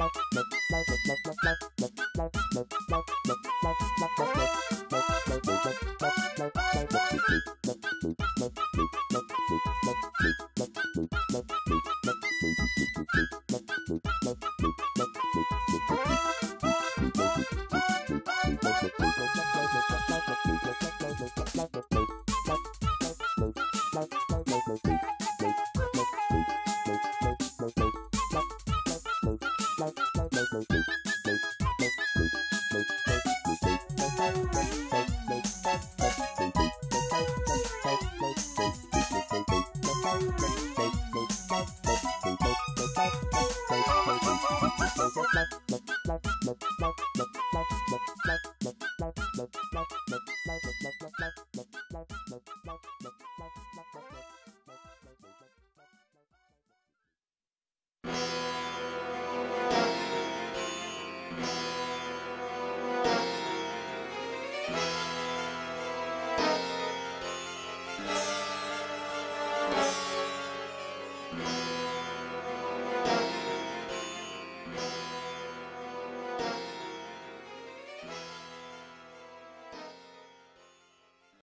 Bye.